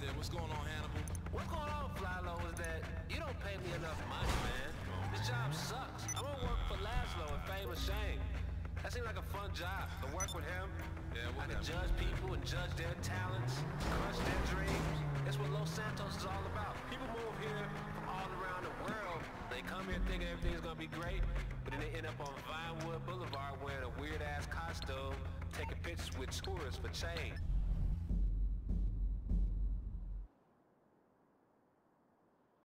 there. What's going on, Hannibal? What's going on, Flylo, is that you don't pay me enough money, man. This job sucks. I'm gonna work for Lazlow and Fame Famous Shame. That seems like a fun job, to work with him. Yeah, I can judge people and judge their talents, crush their dreams. That's what Los Santos is all about. People move here from all around the world. They come here thinking everything's gonna be great, but then they end up on Vinewood Boulevard wearing a weird-ass costume, taking pictures with tourists for change.